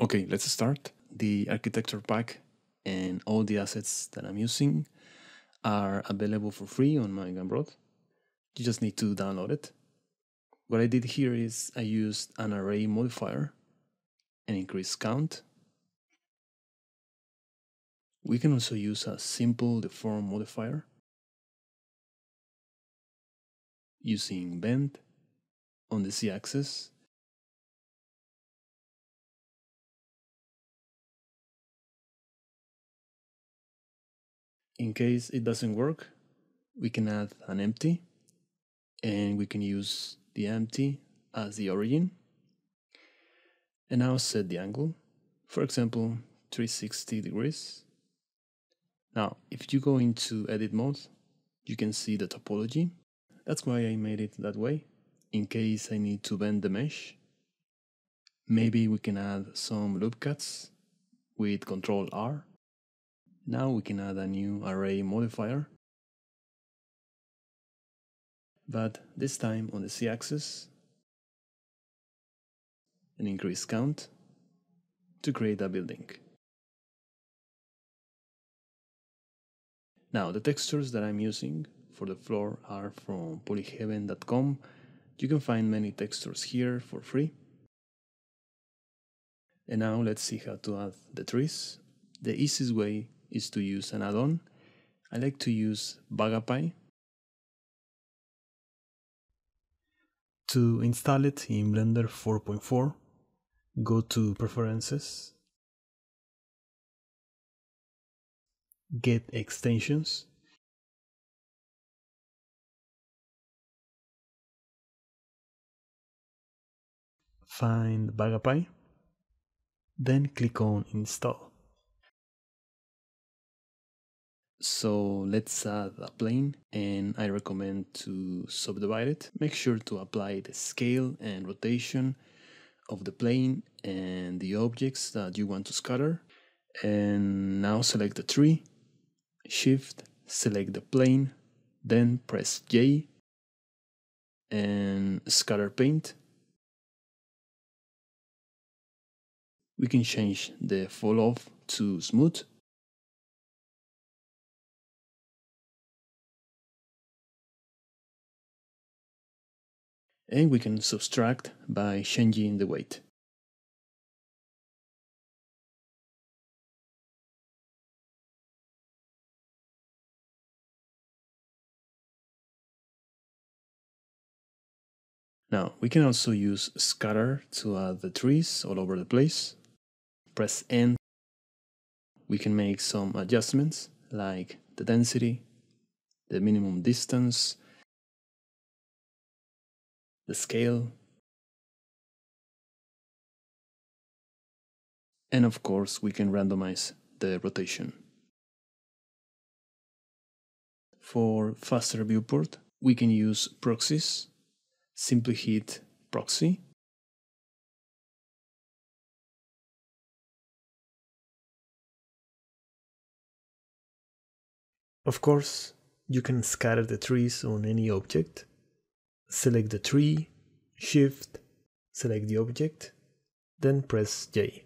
Okay, let's start. The architecture pack and all the assets that I'm using are available for free on my Gumroad. You just need to download it. What I did here is I used an array modifier and increase count. We can also use a simple deform modifier using bend on the z-axis in case it doesn't work we can add an empty and we can use the empty as the origin. And now set the angle. For example 360 degrees. Now if you go into edit mode you can see the topology. That's why I made it that way in case I need to bend the mesh. Maybe we can add some loop cuts with control R now we can add a new array modifier. But this time on the z-axis, and increase count to create a building. Now the textures that I'm using for the floor are from polyheaven.com. You can find many textures here for free. And now let's see how to add the trees. The easiest way is to use an add-on. I like to use BagaPie. To install it in Blender 4.4, go to Preferences, Get Extensions, find BagaPie, then click on Install. So let's add a plane and I recommend to subdivide it. Make sure to apply the scale and rotation of the plane and the objects that you want to scatter. And now select the tree, shift, select the plane, then press J and scatter paint. We can change the fall off to smooth and we can subtract by changing the weight. Now, we can also use scatter to add the trees all over the place. Press N. We can make some adjustments like the density, the minimum distance, the scale, and of course we can randomize the rotation. For faster viewport, we can use proxies. Simply hit proxy. Of course, you can scatter the trees on any object select the tree, shift, select the object, then press J.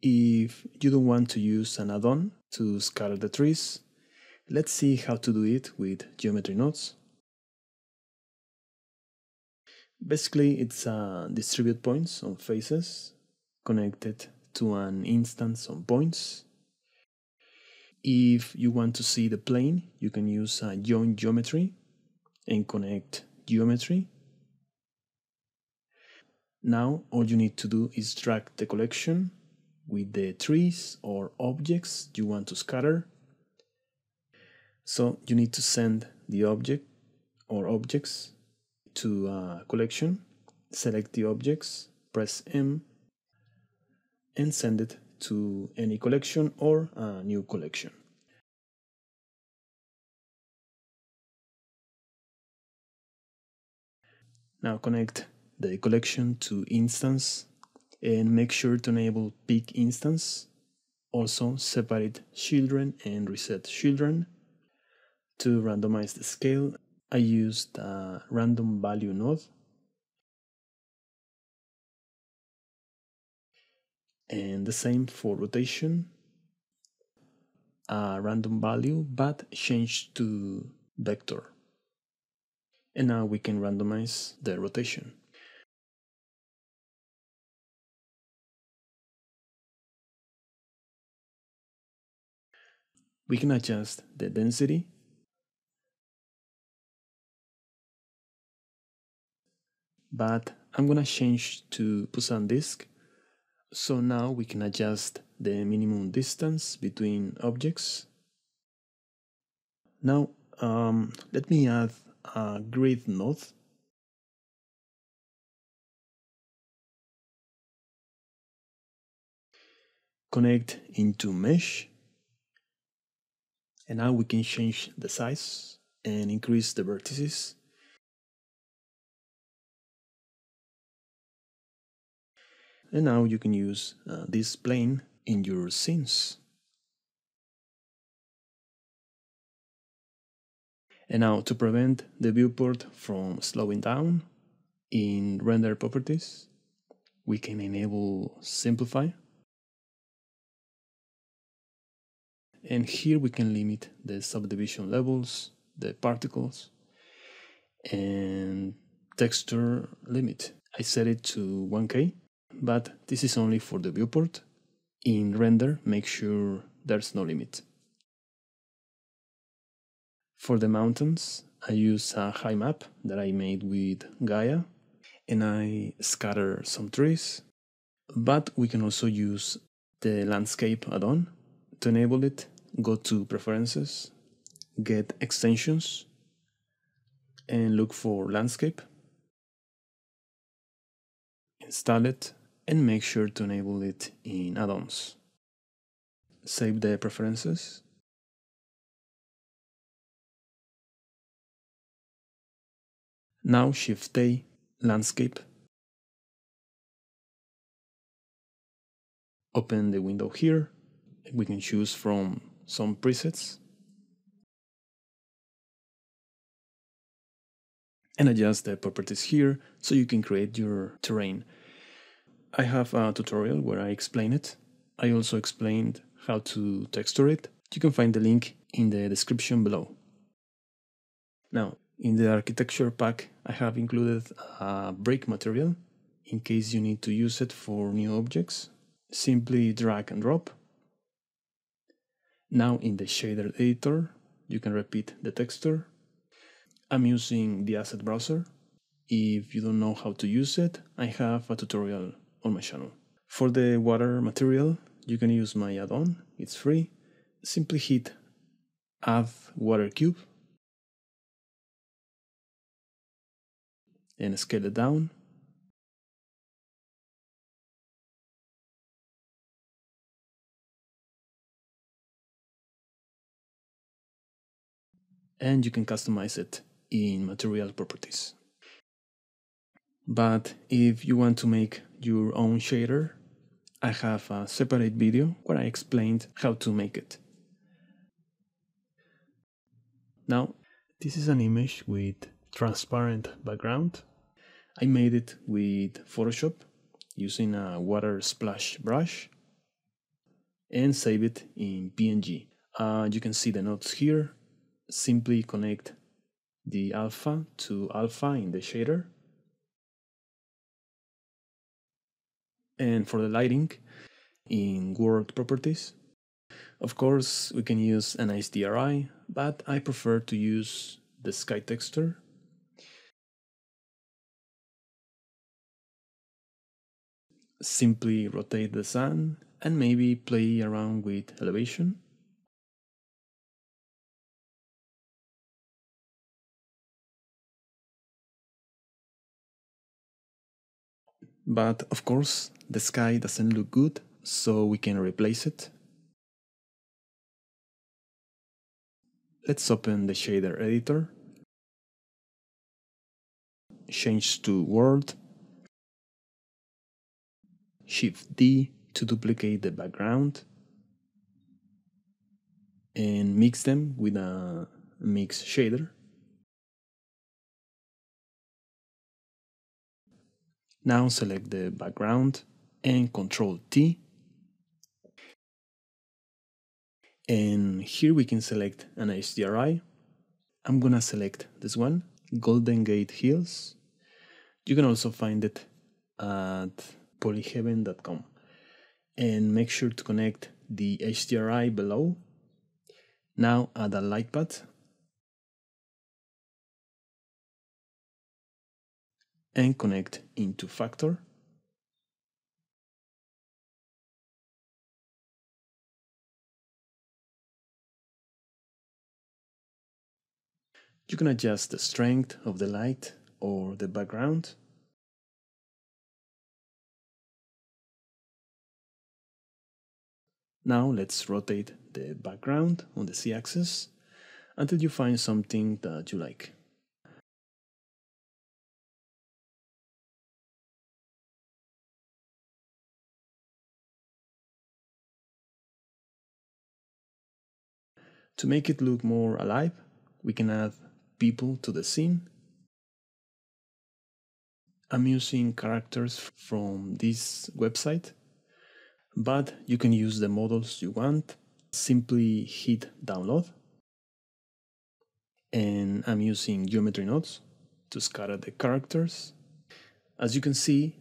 If you don't want to use an add-on to scatter the trees, let's see how to do it with geometry nodes. Basically, it's a distribute points on faces connected to an instance on points if you want to see the plane, you can use uh, a join geometry and connect geometry. Now all you need to do is drag the collection with the trees or objects you want to scatter. So you need to send the object or objects to a collection, select the objects, press M, and send it to any collection or a new collection. Now connect the collection to instance and make sure to enable pick instance. Also separate children and reset children. To randomize the scale, I used a random value node And the same for rotation, a random value, but changed to vector. And now we can randomize the rotation. We can adjust the density but I'm gonna change to Poisson disk so now we can adjust the minimum distance between objects. Now um, let me add a grid node. Connect into mesh and now we can change the size and increase the vertices and now you can use uh, this plane in your scenes. And now to prevent the viewport from slowing down in render properties, we can enable simplify. And here we can limit the subdivision levels, the particles, and texture limit. I set it to 1K but this is only for the viewport. In render, make sure there's no limit. For the mountains, I use a height map that I made with Gaea and I scatter some trees. But we can also use the landscape add-on. To enable it, go to preferences, get extensions, and look for landscape. Install it and make sure to enable it in add-ons. Save the preferences. Now Shift A, Landscape. Open the window here. We can choose from some presets. And adjust the properties here so you can create your terrain. I have a tutorial where I explain it. I also explained how to texture it. You can find the link in the description below. Now, in the architecture pack, I have included a brick material in case you need to use it for new objects. Simply drag and drop. Now in the shader editor, you can repeat the texture. I'm using the asset browser. If you don't know how to use it, I have a tutorial on my channel. For the water material, you can use my add-on, it's free. Simply hit add water cube and scale it down. And you can customize it in material properties. But if you want to make your own shader, I have a separate video where I explained how to make it. Now, this is an image with transparent background. I made it with Photoshop using a water splash brush and save it in PNG. Uh, you can see the nodes here. Simply connect the alpha to alpha in the shader and for the lighting in world properties. Of course, we can use a HDRI, but I prefer to use the sky texture. Simply rotate the sun and maybe play around with elevation. But of course, the sky doesn't look good, so we can replace it. Let's open the shader editor. Change to world. Shift D to duplicate the background. And mix them with a mix shader. Now select the background and Control T. And here we can select an HDRI. I'm gonna select this one, Golden Gate Hills. You can also find it at polyheaven.com. And make sure to connect the HDRI below. Now add a light path and connect into factor. You can adjust the strength of the light or the background. Now let's rotate the background on the z-axis until you find something that you like. To make it look more alive, we can add people to the scene. I'm using characters from this website, but you can use the models you want. Simply hit download. And I'm using geometry nodes to scatter the characters. As you can see,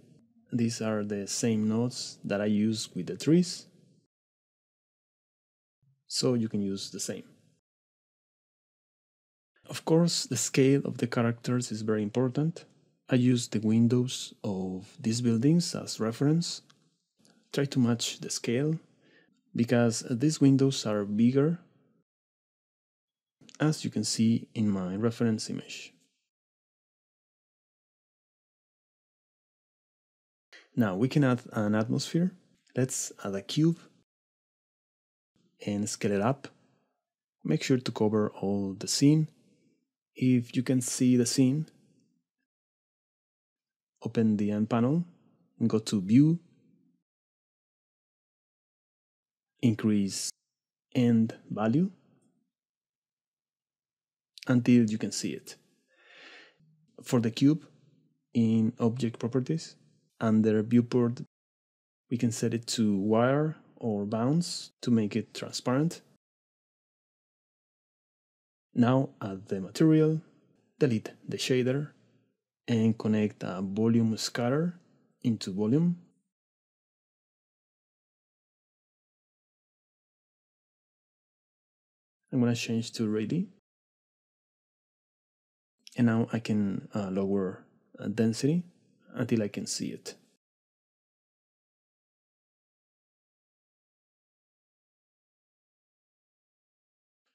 these are the same nodes that I use with the trees so you can use the same. Of course, the scale of the characters is very important. I use the windows of these buildings as reference. Try to match the scale because these windows are bigger as you can see in my reference image. Now we can add an atmosphere. Let's add a cube and scale it up. Make sure to cover all the scene. If you can see the scene, open the N panel and go to View, increase end value until you can see it. For the cube, in Object Properties, under Viewport, we can set it to wire or bounds to make it transparent. Now add the material, delete the shader, and connect a volume scatter into volume. I'm going to change to ready. And now I can uh, lower uh, density until I can see it.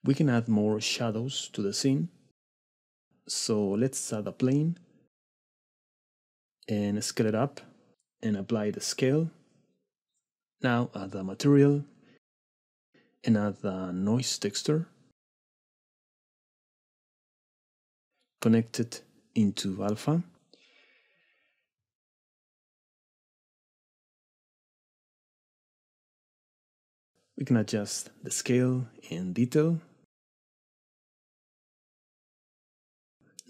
We can add more shadows to the scene. So let's add a plane and scale it up and apply the scale. Now add the material and add the noise texture. Connect it into alpha. We can adjust the scale and detail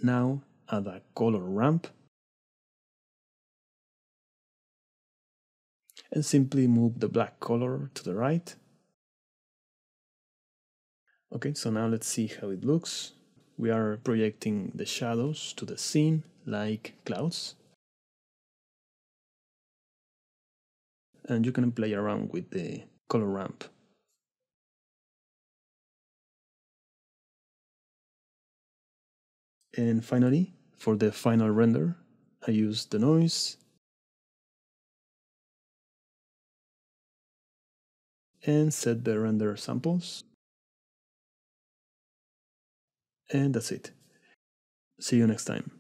Now add a color ramp and simply move the black color to the right. Okay, so now let's see how it looks. We are projecting the shadows to the scene like clouds. And you can play around with the color ramp. And finally, for the final render, I use the denoise and set the render samples. And that's it. See you next time.